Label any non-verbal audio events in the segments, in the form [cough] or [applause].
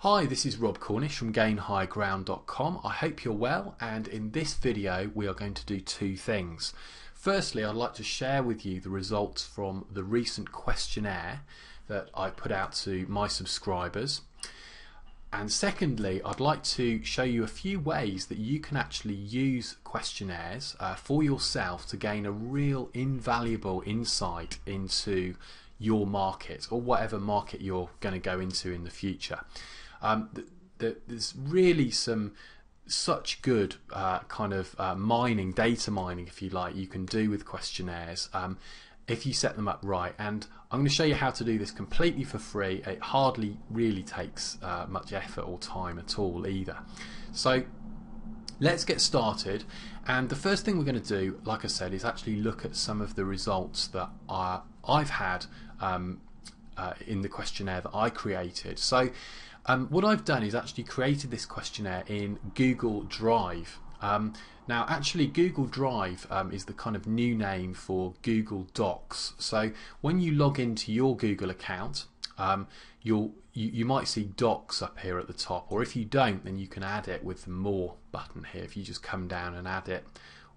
Hi, this is Rob Cornish from GainHigherGround.com. I hope you're well, and in this video, we are going to do two things. Firstly, I'd like to share with you the results from the recent questionnaire that I put out to my subscribers. And secondly, I'd like to show you a few ways that you can actually use questionnaires uh, for yourself to gain a real invaluable insight into your market or whatever market you're going to go into in the future. Um, th th there's really some such good uh, kind of uh, mining, data mining, if you like, you can do with questionnaires um, if you set them up right. And I'm going to show you how to do this completely for free. It hardly really takes uh, much effort or time at all either. So let's get started. And the first thing we're going to do, like I said, is actually look at some of the results that I, I've had um, uh, in the questionnaire that I created. So um, what I've done is actually created this questionnaire in Google Drive. Um, now, actually, Google Drive um, is the kind of new name for Google Docs. So when you log into your Google account, um, you'll you, you might see Docs up here at the top, or if you don't, then you can add it with the More button here. If you just come down and add it,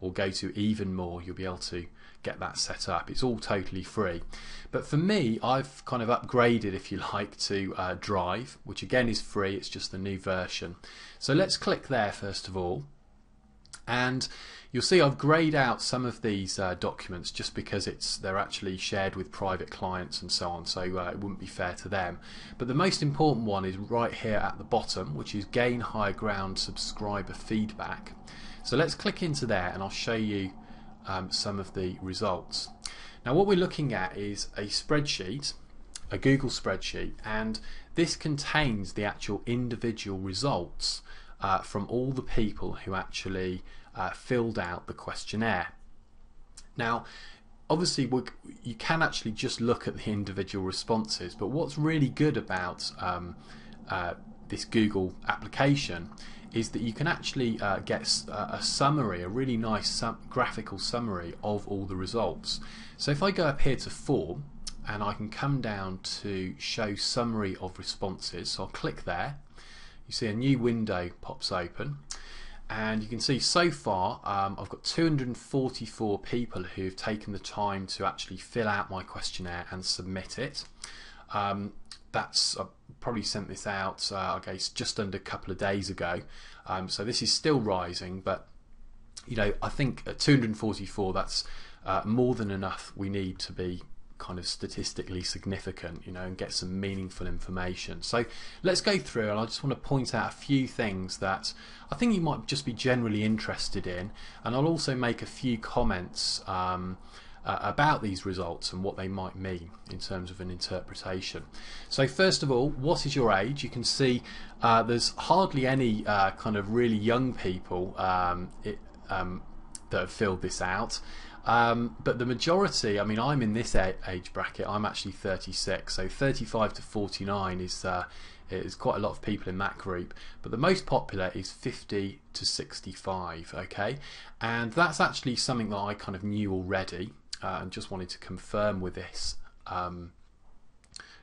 or go to Even More, you'll be able to get that set up. It's all totally free. But for me, I've kind of upgraded, if you [laughs] like, to uh, Drive, which again is free. It's just the new version. So let's click there first of all. And you'll see I've grayed out some of these uh, documents just because it's they're actually shared with private clients and so on, so uh, it wouldn't be fair to them. But the most important one is right here at the bottom, which is Gain Higher Ground subscriber feedback. So let's click into there and I'll show you um, some of the results. Now what we're looking at is a spreadsheet, a Google spreadsheet, and this contains the actual individual results uh, from all the people who actually uh, filled out the questionnaire. Now, obviously, you can actually just look at the individual responses, but what's really good about um, uh, this Google application is that you can actually uh, get a summary, a really nice graphical summary of all the results. So if I go up here to form and I can come down to show summary of responses, so I'll click there, you see a new window pops open and you can see so far um, I've got 244 people who've taken the time to actually fill out my questionnaire and submit it. Um, that's I probably sent this out uh, I guess just under a couple of days ago. Um, so this is still rising but you know I think at 244 that's uh, more than enough we need to be kind of statistically significant you know and get some meaningful information. So let's go through and I just want to point out a few things that I think you might just be generally interested in and I'll also make a few comments um, uh, about these results and what they might mean in terms of an interpretation. So first of all, what is your age? You can see uh, there's hardly any uh, kind of really young people um, it, um, that have filled this out. Um, but the majority, I mean, I'm in this age bracket. I'm actually 36, so 35 to 49 is uh, is quite a lot of people in that group. But the most popular is 50 to 65. Okay, and that's actually something that I kind of knew already uh, and just wanted to confirm with this um,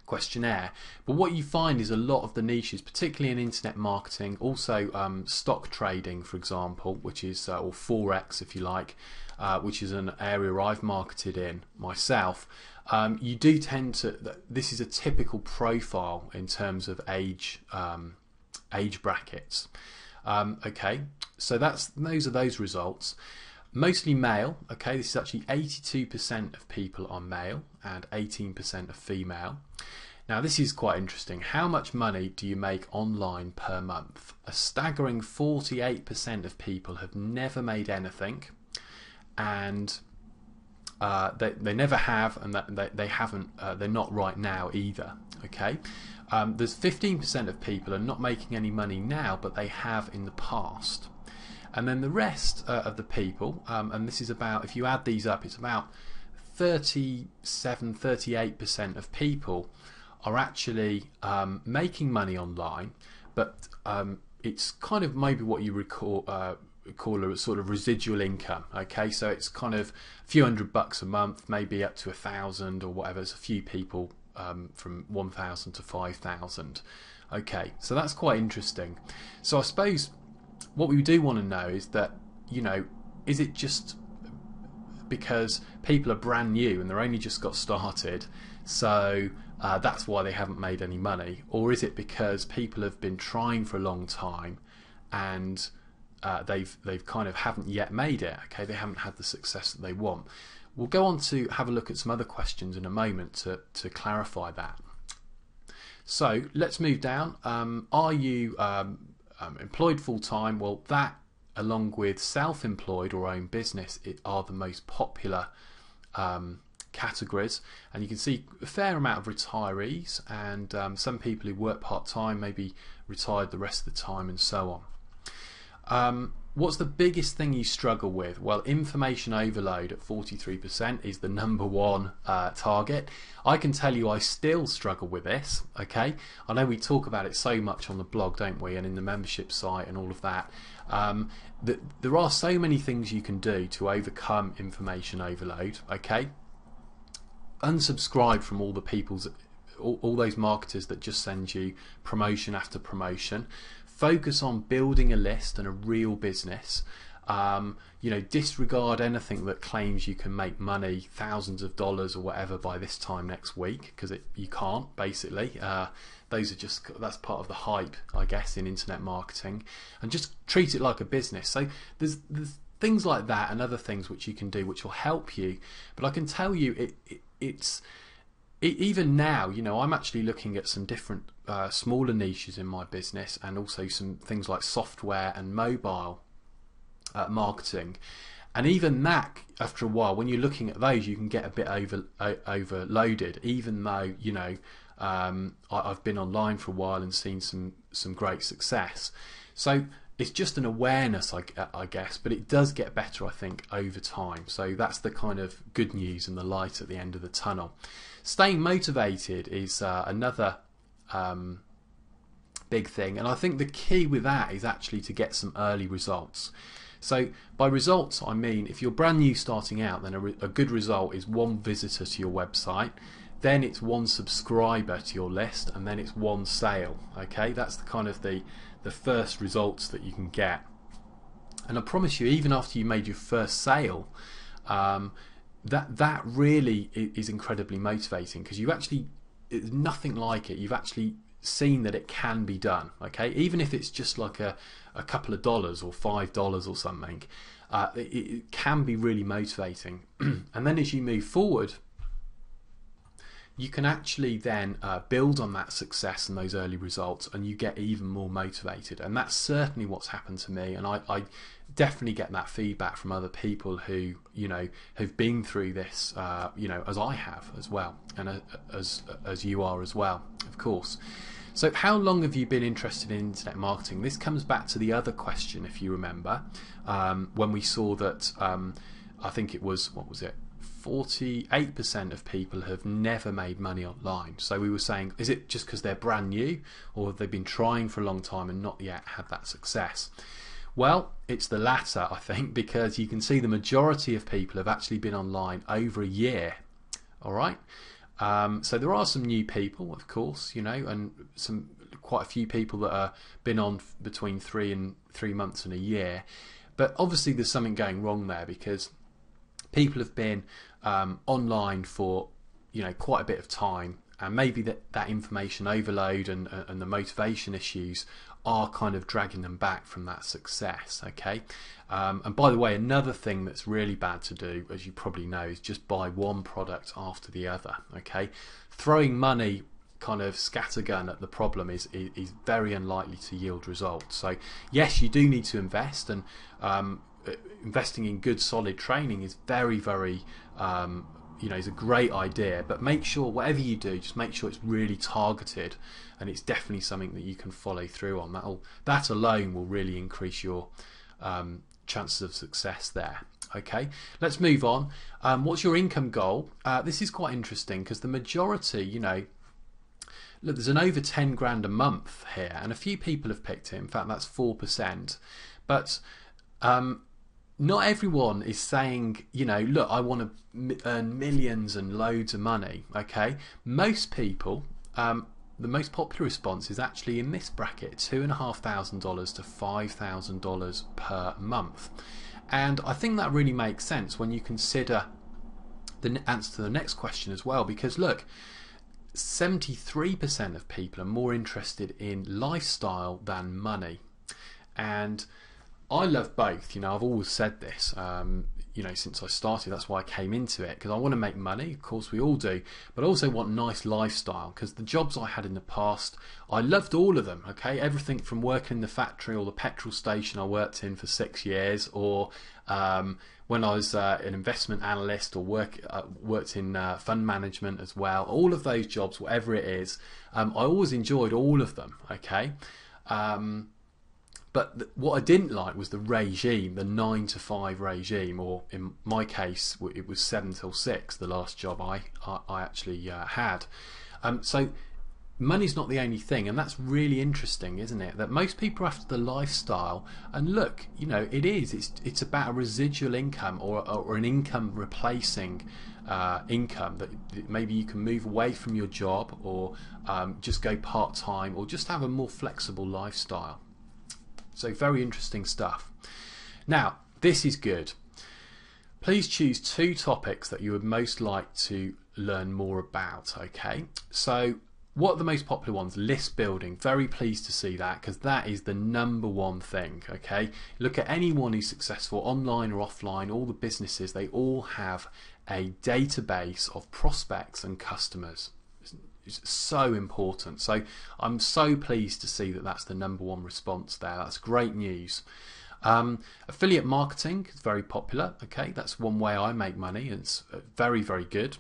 questionnaire. But what you find is a lot of the niches, particularly in internet marketing, also um, stock trading, for example, which is uh, or forex, if you like, uh, which is an area I've marketed in myself. Um, you do tend to. This is a typical profile in terms of age um, age brackets. Um, okay, so that's those are those results mostly male. Okay, this is actually 82% of people are male and 18% are female. Now, this is quite interesting. How much money do you make online per month? A staggering 48% of people have never made anything, and uh, they, they never have, and they, they haven't, uh, they're not right now either. Okay, um, there's 15% of people are not making any money now, but they have in the past. And then the rest uh, of the people, um, and this is about, if you add these up, it's about 37, 38% of people are actually um, making money online, but um, it's kind of maybe what you recall, uh, call a sort of residual income. Okay, so it's kind of a few hundred bucks a month, maybe up to a thousand or whatever. It's a few people um, from 1,000 to 5,000 Okay, so that's quite interesting. So I suppose what we do want to know is that, you know, is it just because people are brand new and they're only just got started, so uh, that's why they haven't made any money? Or is it because people have been trying for a long time and uh, they've they've kind of haven't yet made it. Okay, they haven't had the success that they want. We'll go on to have a look at some other questions in a moment to to clarify that. So let's move down. Um, are you um, um, employed full time? Well, that along with self-employed or own business it, are the most popular um, categories and you can see a fair amount of retirees and um, some people who work part-time maybe retired the rest of the time and so on um, what's the biggest thing you struggle with? Well, information overload at 43% is the number one uh, target. I can tell you I still struggle with this, okay? I know we talk about it so much on the blog, don't we, and in the membership site and all of that. Um, there are so many things you can do to overcome information overload, okay? Unsubscribe from all the people's all, those marketers that just send you promotion after promotion focus on building a list and a real business. Um, you know, disregard anything that claims you can make money, thousands of dollars or whatever by this time next week, because you can't. Basically, uh, those are just that's part of the hype, I guess, in internet marketing, and just treat it like a business. So there's there's things like that and other things which you can do which will help you. But I can tell you, it, it it's even now, you know, I'm actually looking at some different uh, smaller niches in my business and also some things like software and mobile uh, marketing. And even that, after a while, when you're looking at those, you can get a bit over overloaded. Even though you know um, I, have been online for a while and seen some some great success. So it's just an awareness, I, I, guess, but it does get better, I think, over time. So that's the kind of good news and the light at the end of the tunnel. Staying motivated is uh, another um, big thing, and I think the key with that is actually to get some early results. So by results, I mean if you're brand new starting out, then a, re- a good result is one visitor to your website then it's one subscriber to your list and then it's one sale okay that's the kind of the the first results that you can get. And I promise you, even after you made your first sale, um, that that really is incredibly motivating because you actually it's nothing like it. You've actually seen that it can be done. Okay, even if it's just like a, a couple of dollars or five dollars or something, uh, it, it can be really motivating. [clears throat] and then as you move forward, you can actually then uh, build on that success and those early results and you get even more motivated and that's certainly what's happened to me and I, I definitely get that feedback from other people who you know have been through this uh, you know as I have as well and uh, as as you are as well of course so how long have you been interested in internet marketing this comes back to the other question if you remember um, when we saw that um, I think it was what was it 48% of people have never made money online. So we were saying, is it just because they're brand new or have they been trying for a long time and not yet had that success? Well, it's the latter, I think, because you can see the majority of people have actually been online over a year. All right. Um, so there are some new people, of course, you know, and some quite a few people that are been on between three and three months and a year. But obviously, there's something going wrong there because people have been um, online for you know quite a bit of time, and maybe that that information overload and uh, and the motivation issues are kind of dragging them back from that success. Okay, um, and by the way, another thing that's really bad to do, as you probably know, is just buy one product after the other. Okay, throwing money kind of scattergun at the problem is, is, is very unlikely to yield results. So yes, you do need to invest, and um, investing in good solid training is very very um, you know is a great idea but make sure whatever you do just make sure it's really targeted and it's definitely something that you can follow through on. That'll that alone will really increase your um, chances of success there. Okay let's move on. Um, what's your income goal? Uh, this is quite interesting because the majority you know look there's an over 10 grand a month here and a few people have picked it. In fact that's 4% but um, not everyone is saying, you know, look, I want to earn millions and loads of money. Okay, most people um, the most popular response is actually in this bracket $2,500 to $5,000 per month. And I think that really makes sense when you consider the answer to the next question as well, because look, 73% of people are more interested in lifestyle than money. And I love both. You know, I've always said this. Um, you know, since I started, that's why I came into it because I want to make money. Of course, we all do, but I also want nice lifestyle because the jobs I had in the past, I loved all of them. Okay, everything from working in the factory or the petrol station I worked in for six years, or um, when I was uh, an investment analyst or work uh, worked in uh, fund management as well. All of those jobs, whatever it is, um, I always enjoyed all of them. Okay. Um, but th- what I didn't like was the regime, the nine to five regime, or in my case, it was seven till six. The last job I I, I actually uh, had. Um, so money's not the only thing and that's really interesting isn't it that most people are after the lifestyle and look you know it is it's it's about a residual income or, or an income replacing uh, income that maybe you can move away from your job or um, just go part-time or just have a more flexible lifestyle so very interesting stuff now this is good please choose two topics that you would most like to learn more about okay so what are the most popular ones? List building. Very pleased to see that because that is the number one thing. Okay, look at anyone who's successful online or offline. All the businesses they all have a database of prospects and customers. It's so important. So I'm so pleased to see that that's the number one response there. That's great news. Um, affiliate marketing is very popular. Okay, that's one way I make money. It's uh, very very good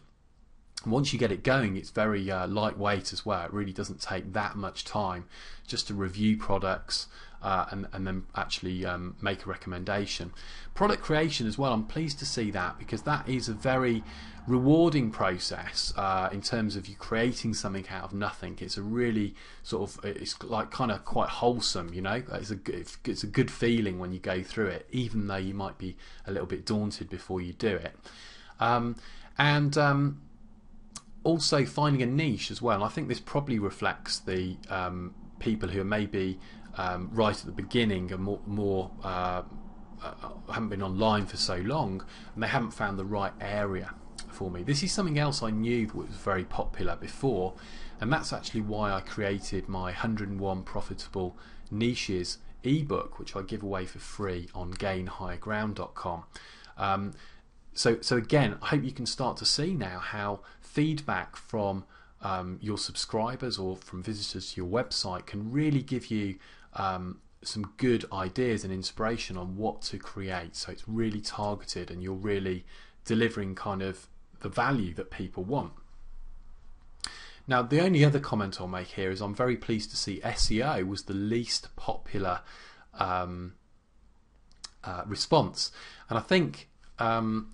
once you get it going, it's very uh, lightweight as well. It really doesn't take that much time just to review products uh, and, and then actually um, make a recommendation. Product creation as well, I'm pleased to see that because that is a very rewarding process uh, in terms of you creating something out of nothing. It's a really sort of, it's like kind of quite wholesome, you know. It's a it's a good feeling when you go through it, even though you might be a little bit daunted before you do it. Um, and um, also finding a niche as well. I think this probably reflects the um, people who are maybe um, right at the beginning and more, more uh, uh, haven't been online for so long and they haven't found the right area for me. This is something else I knew was very popular before, and that's actually why I created my 101 Profitable Niches ebook, which I give away for free on gainhigherground.com. Um, so, so again, I hope you can start to see now how feedback from um, your subscribers or from visitors to your website can really give you um, some good ideas and inspiration on what to create. So it's really targeted and you're really delivering kind of the value that people want. Now, the only other comment I'll make here is I'm very pleased to see SEO was the least popular um, uh, response. And I think um,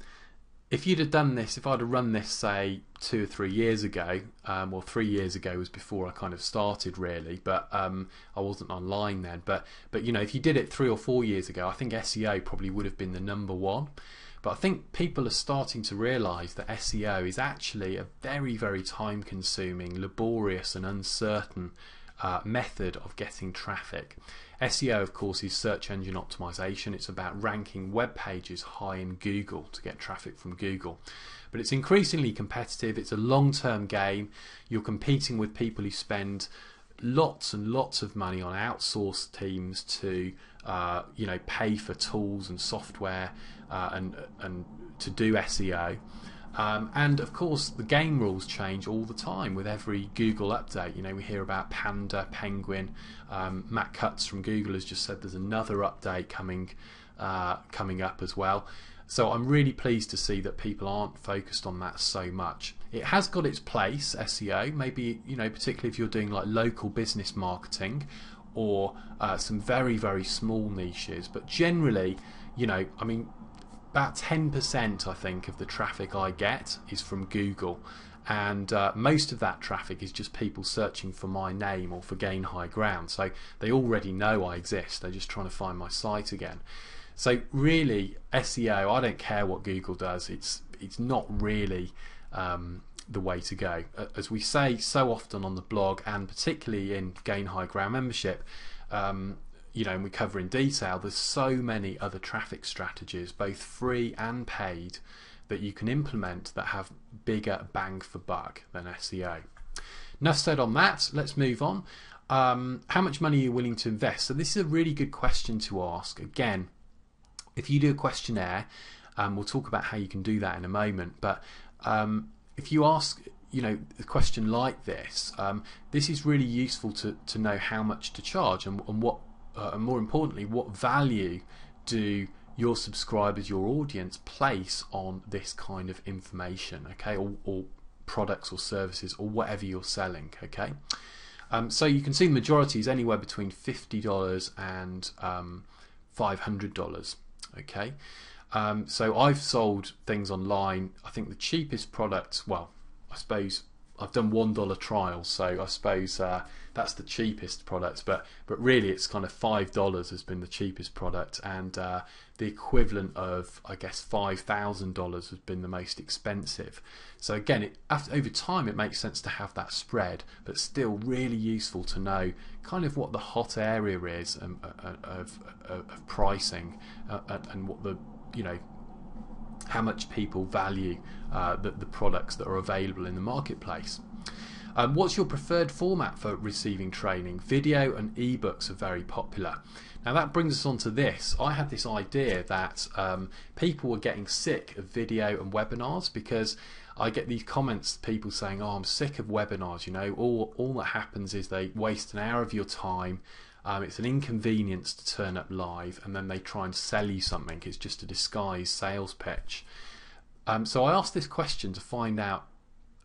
if you'd have done this, if I'd have run this, say, two or three years ago, um, well, three years ago was before I kind of started really, but um, I wasn't online then. But but you know, if you did it three or four years ago, I think SEO probably would have been the number one. But I think people are starting to realise that SEO is actually a very very time consuming, laborious, and uncertain uh, method of getting traffic. SEO, of course, is search engine optimization. It's about ranking web pages high in Google to get traffic from Google. But it's increasingly competitive. It's a long term game. You're competing with people who spend lots and lots of money on outsourced teams to uh, you know pay for tools and software uh, and and to do SEO. Um, and of course, the game rules change all the time with every Google update. You know, we hear about Panda, Penguin. Um, Matt Cutts from Google has just said there's another update coming uh, coming up as well. So I'm really pleased to see that people aren't focused on that so much. It has got its place, SEO. Maybe you know, particularly if you're doing like local business marketing or uh, some very very small niches. But generally, you know, I mean, about 10% I think of the traffic I get is from Google. And uh, most of that traffic is just people searching for my name or for Gain Higher Ground. So they already know I exist. They're just trying to find my site again. So really SEO I don't care what Google does. It's it's not really um, the way to go. As we say so often on the blog, and particularly in Gain Higher Ground membership, um, you know, and we cover in detail, there's so many other traffic strategies, both free and paid, that you can implement that have bigger bang for buck than SEO. Enough said on that, let's move on. Um, how much money are you willing to invest? So, this is a really good question to ask. Again, if you do a questionnaire, um, we'll talk about how you can do that in a moment, but um, if you ask you know a question like this, um, this is really useful to, to know how much to charge and, and what uh, and more importantly, what value do your subscribers, your audience, place on this kind of information, okay, or, or products or services or whatever you're selling, okay. Um, so you can see the majority is anywhere between fifty dollars and um, five hundred dollars, okay. Um, so I've sold things online. I think the cheapest products, well, I suppose I've done one dollar trials, so I suppose uh, that's the cheapest product. But but really, it's kind of five dollars has been the cheapest product, and uh, the equivalent of I guess five thousand dollars has been the most expensive. So again, it, after, over time, it makes sense to have that spread, but still really useful to know kind of what the hot area is um, uh, uh, of, of, of pricing uh, and what the you know how much people value uh, the, the, products that are available in the marketplace. Um, what's your preferred format for receiving training? Video and ebooks are very popular. Now that brings us on to this. I had this idea that um, people were getting sick of video and webinars because I get these comments, people saying, "Oh, I'm sick of webinars." You know, all all that happens is they waste an hour of your time um, it's an inconvenience to turn up live and then they try and sell you something. It's just a disguised sales pitch. Um, so I asked this question to find out,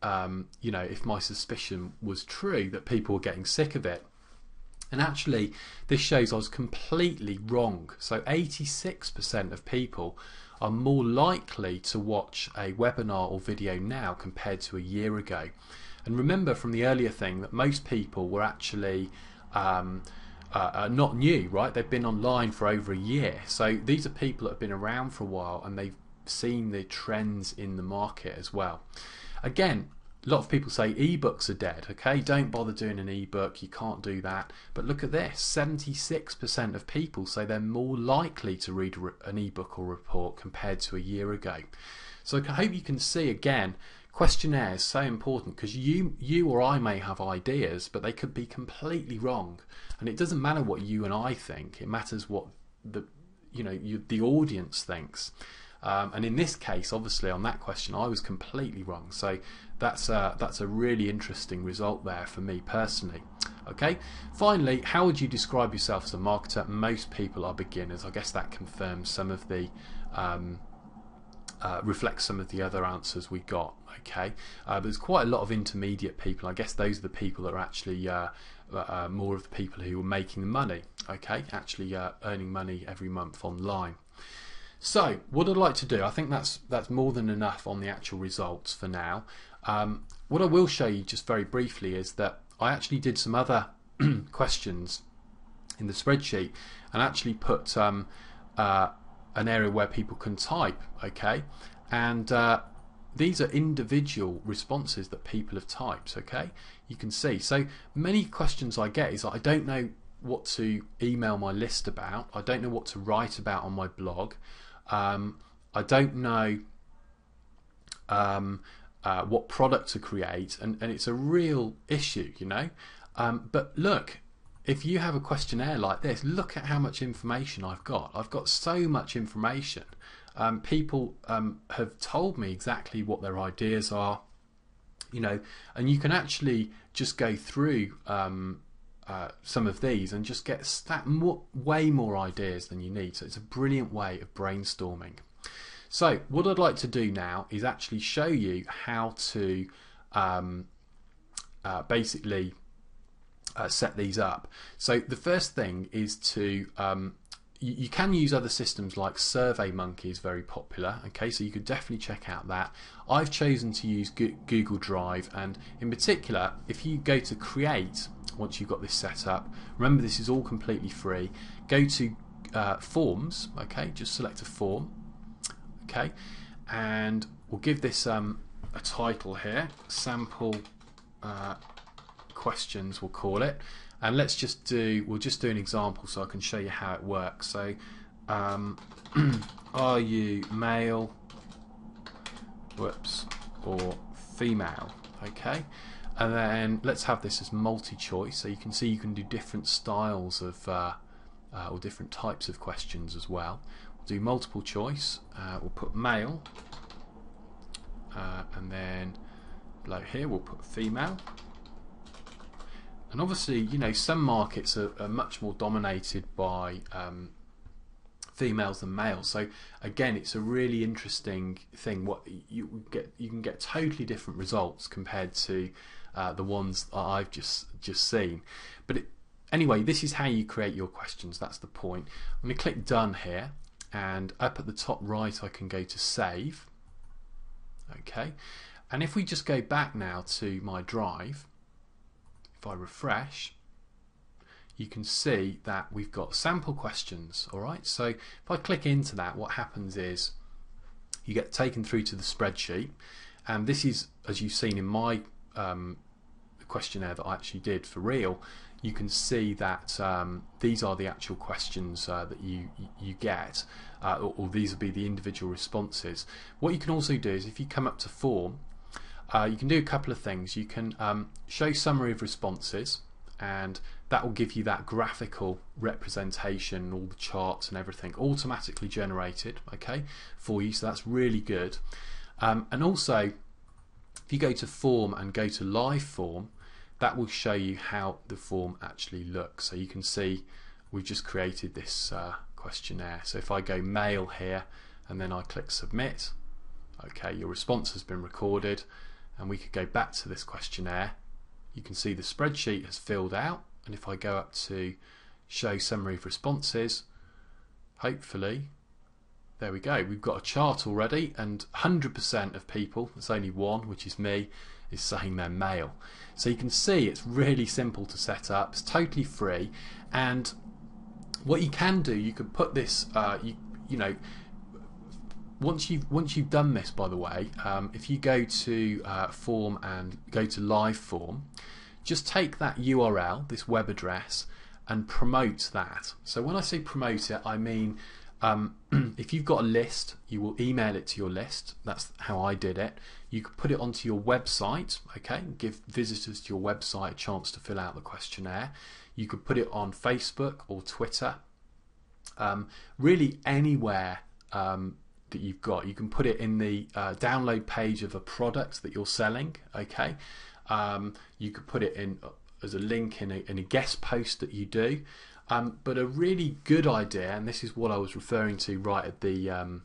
um, you know, if my suspicion was true that people were getting sick of it. And actually, this shows I was completely wrong. So 86% of people are more likely to watch a webinar or video now compared to a year ago. And remember from the earlier thing that most people were actually um, uh, are not new, right? They've been online for over a year. So these are people that have been around for a while and they've seen the trends in the market as well. Again, a lot of people say ebooks are dead. Okay, don't bother doing an ebook. You can't do that. But look at this: seventy-six percent of people say they're more likely to read an ebook or report compared to a year ago. So I hope you can see again questionnaire is so important because you you or I may have ideas but they could be completely wrong. And it doesn't matter what you and I think it matters what the you know you, the audience thinks. Um, and in this case obviously on that question I was completely wrong. So that's a, that's a really interesting result there for me personally. Okay? Finally how would you describe yourself as a marketer? Most people are beginners. I guess that confirms some of the um, uh, reflects some of the other answers we got. Okay, uh, there's quite a lot of intermediate people. I guess those are the people that are actually uh, uh, uh more of the people who are making the money. Okay, actually uh, earning money every month online. So what I'd like to do, I think that's that's more than enough on the actual results for now. Um, what I will show you just very briefly is that I actually did some other [clears throat] questions in the spreadsheet and actually put um, an area where people can type, okay? And uh, these are individual responses that people have typed, okay? You can see. So many questions I get is I don't know what to email my list about. I don't know what to write about on my blog. Um, I don't know um, uh, what product to create, and, and it's a real issue, you know. Um, but look, if you have a questionnaire like this, look at how much information I've got. I've got so much information. Um, people um, have told me exactly what their ideas are, you know, and you can actually just go through um, uh, some of these and just get that more, way more ideas than you need. So it's a brilliant way of brainstorming. So what I'd like to do now is actually show you how to um, uh, basically uh, set these up. So the first thing is to um, you, you, can use other systems like SurveyMonkey is very popular. Okay, so you could definitely check out that. I've chosen to use Google Drive, and in particular, if you go to Create once you've got this set up, remember this is all completely free. Go to uh, Forms. Okay, just select a form. Okay, and we'll give this um, a title here, sample uh, questions we'll call it. And let's just do we'll just do an example so I can show you how it works. So um, [clears throat] are you male? Whoops. Or female? Okay. And then let's have this as multi-choice. So you can see you can do different styles of uh, uh, or different types of questions as well. We'll do multiple choice. Uh, we'll put male. Uh, and then below here we'll put female and obviously, you know, some markets are, are much more dominated by um, females than males. So again, it's a really interesting thing. What you get, you can get totally different results compared to uh, the ones that I've just just seen. But it, anyway, this is how you create your questions. That's the point. I'm going to click done here, and up at the top right, I can go to save. Okay, and if we just go back now to my drive if I refresh, you can see that we've got sample questions. All right, so if I click into that, what happens is you get taken through to the spreadsheet, and this is, as you've seen in my um, questionnaire that I actually did for real, you can see that um, these are the actual questions uh, that you you get, uh, or, or, these will be the individual responses. What you can also do is if you come up to form uh, you can do a couple of things. You can um, show summary of responses and that will give you that graphical representation, all the charts and everything automatically generated okay, for you. So that's really good. Um, and also, if you go to form and go to live form, that will show you how the form actually looks. So you can see we've just created this uh, questionnaire. So if I go mail here and then I click submit, okay, your response has been recorded and we could go back to this questionnaire. You can see the spreadsheet has filled out. And if I go up to show summary of responses hopefully there we go. We've got a chart already. And 100% of people there's only one which is me is saying they're male so you can see it's really simple to set up. It's totally free. And what you can do you could put this uh, you, you know once you've once you've done this, by the way, um, if you go to uh, form and go to live form, just take that URL, this web address, and promote that. So when I say promote it, I mean um, [clears throat] if you've got a list, you will email it to your list. That's how I did it. You could put it onto your website, okay, give visitors to your website a chance to fill out the questionnaire. You could put it on Facebook or Twitter. Um, really anywhere um, that you've got. You can put it in the uh, download page of a product that you're selling. Okay, um, you could put it in uh, as a link in a, in a guest post that you do. Um, but a really good idea, and this is what I was referring to right at the um,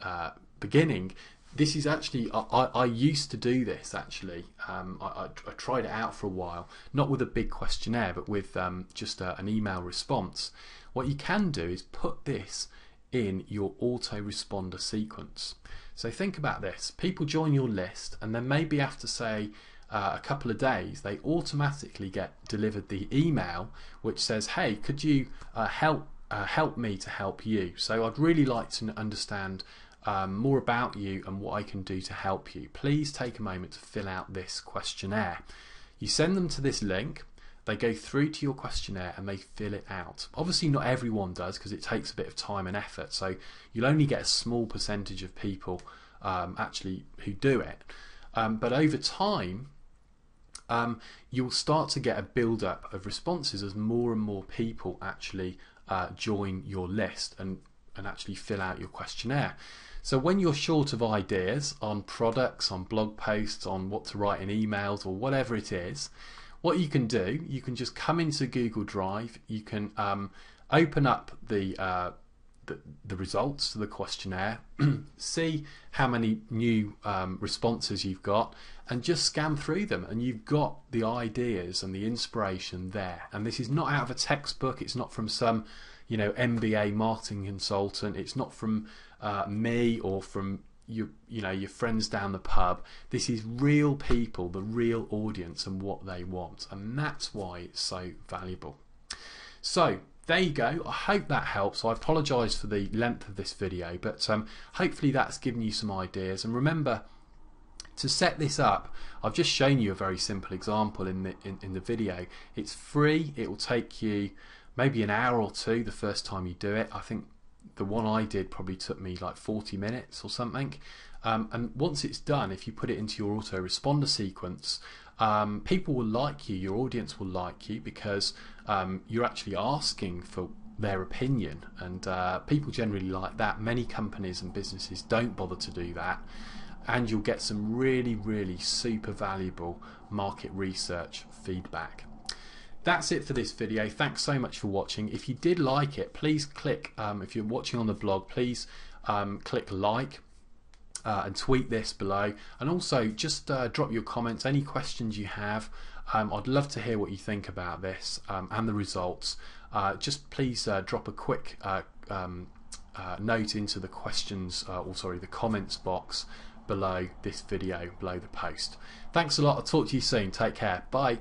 uh, beginning. This is actually I, I, used to do this actually. Um, I, I, tried it out for a while, not with a big questionnaire, but with um, just a, an email response. What you can do is put this in your autoresponder sequence. So think about this. People join your list and then maybe after say uh, a couple of days they automatically get delivered the email which says hey could you uh, help uh, help me to help you so I'd really like to understand um, more about you and what I can do to help you please take a moment to fill out this questionnaire you send them to this link they go through to your questionnaire and they fill it out. Obviously, not everyone does because it takes a bit of time and effort. So you'll only get a small percentage of people um, actually who do it. Um, but over time, um, you'll start to get a build up of responses as more and more people actually uh, join your list and, and actually fill out your questionnaire. So when you're short of ideas on products, on blog posts, on what to write in emails or whatever it is, what you can do, you can just come into Google Drive, you can um, open up the, uh, the, the results to the questionnaire, [clears throat] see how many new um, responses you've got, and just scan through them, and you've got the ideas and the inspiration there. And this is not out of a textbook; it's not from some, you know, MBA marketing consultant. It's not from uh, me or from your you know your friends down the pub. This is real people the real audience and what they want. And that's why it's so valuable. So there you go. I hope that helps. I apologize for the length of this video but um, hopefully that's given you some ideas. And remember To set this up, I've just shown you a very simple example in the in, in the video. It's free. It will take you maybe an hour or two the first time you do it. I think the one I did probably took me like 40 minutes or something. Um, and once it's done, if you put it into your autoresponder sequence, um, people will like you, your audience will like you because um, you're actually asking for their opinion, and uh, people generally like that. Many companies and businesses don't bother to do that, and you'll get some really, really super valuable market research feedback. That's it for this video. Thanks so much for watching. If you did like it, please click, um, if you're watching on the blog, please um, click like uh, and tweet this below. And also just uh, drop your comments, any questions you have. Um, I'd love to hear what you think about this um, and the results. Uh, just please uh, drop a quick uh, um, uh, note into the questions, or sorry, the comments box below this video, below the post. Thanks a lot. I'll talk to you soon. Take care. Bye.